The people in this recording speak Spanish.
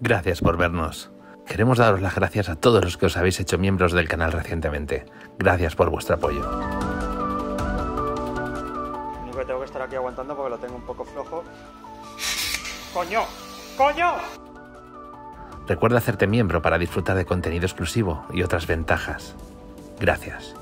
Gracias por vernos. Queremos daros las gracias a todos los que os habéis hecho miembros del canal recientemente. Gracias por vuestro apoyo. Único que tengo que estar aquí aguantando porque lo tengo un poco flojo. ¡Coño! ¡Coño! Recuerda hacerte miembro para disfrutar de contenido exclusivo y otras ventajas. Gracias.